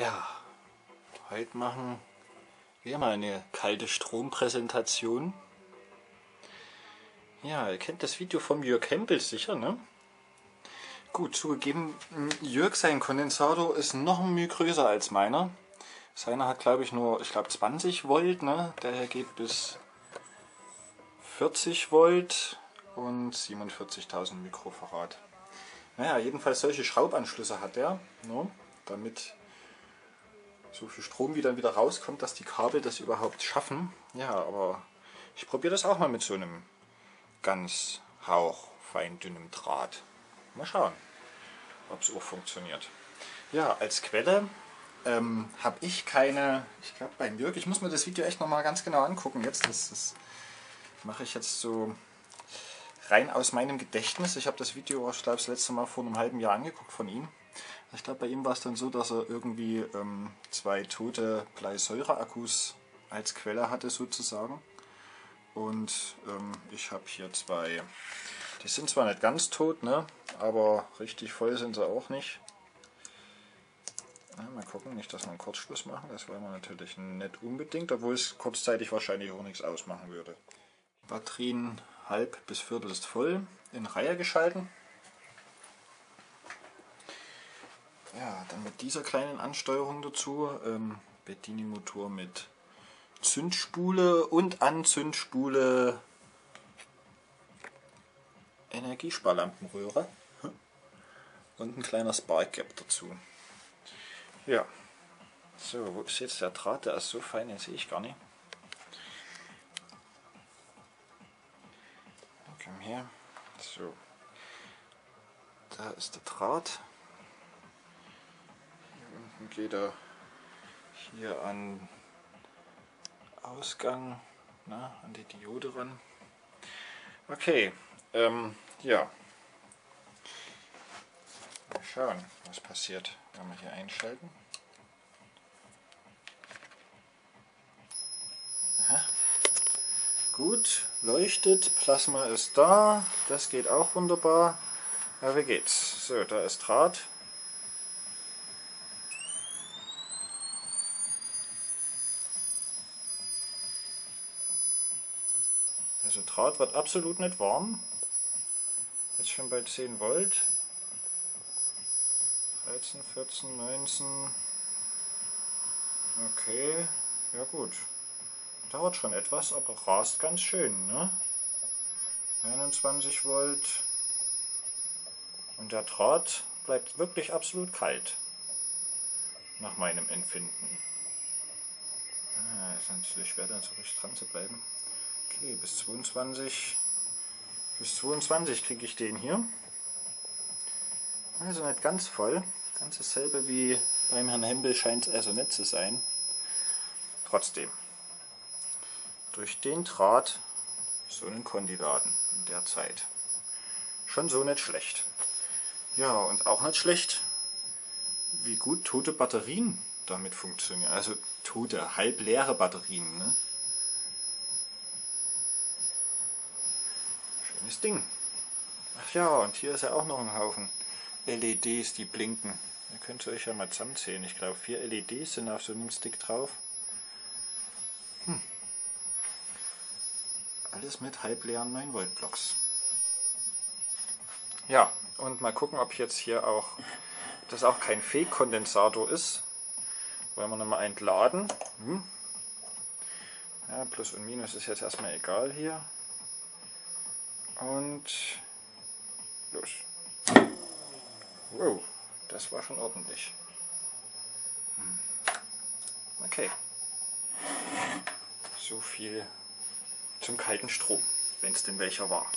Ja, heute machen wir mal eine kalte Strompräsentation. Ja, ihr kennt das Video vom Jörg Hempel sicher, ne? Gut, zugegeben, Jörg, sein Kondensator ist noch ein Mühe größer als meiner. Seiner hat, glaube ich, nur, ich glaube, 20 Volt, ne? Der geht bis 40 Volt und 47.000 Mikrofarad. Naja, jedenfalls solche Schraubanschlüsse hat er, ne? damit so viel Strom wie dann wieder rauskommt, dass die Kabel das überhaupt schaffen. Ja, aber ich probiere das auch mal mit so einem ganz hauchfein dünnem Draht. Mal schauen, ob es auch funktioniert. Ja, als Quelle ähm, habe ich keine, ich glaube beim Jörg, ich muss mir das Video echt nochmal ganz genau angucken jetzt. Das, das mache ich jetzt so rein aus meinem Gedächtnis. Ich habe das Video, ich glaube, das letzte Mal vor einem halben Jahr angeguckt von ihm. Ich glaube, bei ihm war es dann so, dass er irgendwie ähm, zwei tote Bleisäure-Akkus als Quelle hatte sozusagen. Und ähm, ich habe hier zwei, die sind zwar nicht ganz tot, ne, aber richtig voll sind sie auch nicht. Ja, mal gucken, nicht, dass wir einen Kurzschluss machen, das wollen wir natürlich nicht unbedingt, obwohl es kurzzeitig wahrscheinlich auch nichts ausmachen würde. Batterien halb bis viertel ist voll, in Reihe geschalten. Ja, dann mit dieser kleinen Ansteuerung dazu, ähm, Bettini-Motor mit Zündspule und Anzündspule Energiesparlampenröhre und ein kleiner Spark Gap dazu. Ja, so, wo ist jetzt der Draht? Der ist so fein, den sehe ich gar nicht. Komm her. So, da ist der Draht geht er hier an Ausgang, na, an die Diode ran. Okay, ähm, ja. Mal schauen, was passiert, wenn wir hier einschalten. Gut, leuchtet, Plasma ist da, das geht auch wunderbar. Ja, wie geht's? So, da ist Draht. Draht wird absolut nicht warm. Jetzt schon bei 10 Volt. 13, 14, 19. Okay, ja gut. Dauert schon etwas, aber rast ganz schön, ne? 21 Volt. Und der Draht bleibt wirklich absolut kalt. Nach meinem Empfinden. Ah, ist natürlich schwer, dann so richtig dran zu bleiben. Okay, bis 22, bis 22 kriege ich den hier. Also nicht ganz voll. Ganz dasselbe wie beim Herrn Hempel scheint es also nicht zu sein. Trotzdem. Durch den Draht so einen Kondiladen in der Zeit. Schon so nicht schlecht. Ja, und auch nicht schlecht, wie gut tote Batterien damit funktionieren. Also tote, halbleere Batterien. Ne? Schönes Ding. Ach ja, und hier ist ja auch noch ein Haufen LEDs, die blinken. Ihr könnt euch ja mal zusammenzählen. Ich glaube, vier LEDs sind auf so einem Stick drauf. Hm. Alles mit halbleeren 9 Volt Blocks. Ja, und mal gucken, ob jetzt hier auch das auch kein Fake-Kondensator ist. Wollen wir nochmal entladen. Hm. Ja, Plus und Minus ist jetzt erstmal egal hier. Und los. Wow, das war schon ordentlich. Hm. Okay. So viel zum kalten Strom, wenn es denn welcher war.